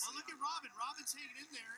Well, look at Robin. Robin's hanging in there,